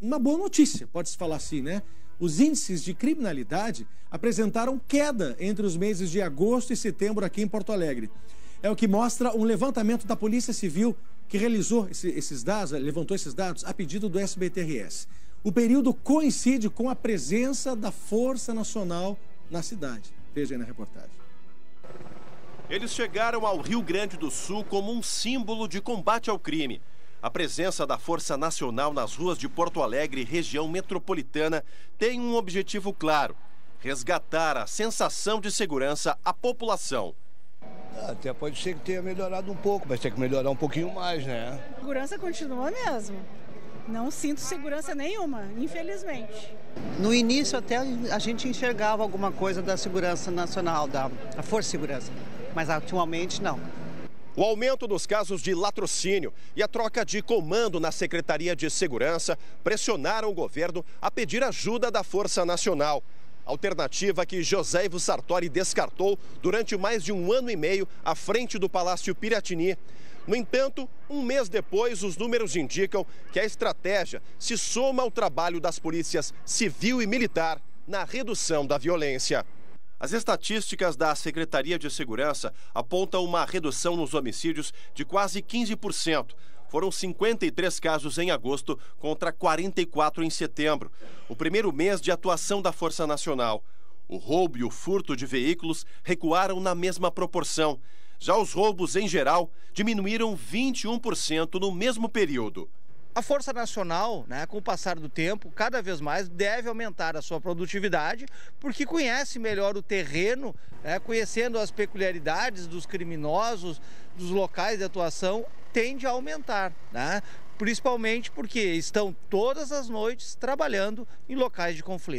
uma boa notícia, pode-se falar assim, né? Os índices de criminalidade apresentaram queda entre os meses de agosto e setembro aqui em Porto Alegre. É o que mostra um levantamento da Polícia Civil que realizou esses dados, levantou esses dados a pedido do SBTRS. O período coincide com a presença da Força Nacional na cidade. Veja aí na reportagem. Eles chegaram ao Rio Grande do Sul como um símbolo de combate ao crime. A presença da Força Nacional nas ruas de Porto Alegre, região metropolitana, tem um objetivo claro: resgatar a sensação de segurança à população. Até pode ser que tenha melhorado um pouco, mas tem que melhorar um pouquinho mais, né? A segurança continua mesmo. Não sinto segurança nenhuma, infelizmente. No início até a gente enxergava alguma coisa da segurança nacional, da Força de Segurança, mas atualmente não. O aumento dos casos de latrocínio e a troca de comando na Secretaria de Segurança pressionaram o governo a pedir ajuda da Força Nacional. Alternativa que José Ivo Sartori descartou durante mais de um ano e meio à frente do Palácio Piratini. No entanto, um mês depois, os números indicam que a estratégia se soma ao trabalho das polícias civil e militar na redução da violência. As estatísticas da Secretaria de Segurança apontam uma redução nos homicídios de quase 15%. Foram 53 casos em agosto contra 44 em setembro, o primeiro mês de atuação da Força Nacional. O roubo e o furto de veículos recuaram na mesma proporção. Já os roubos, em geral, diminuíram 21% no mesmo período. A Força Nacional, né, com o passar do tempo, cada vez mais deve aumentar a sua produtividade, porque conhece melhor o terreno, né, conhecendo as peculiaridades dos criminosos, dos locais de atuação, tende a aumentar, né? principalmente porque estão todas as noites trabalhando em locais de conflito.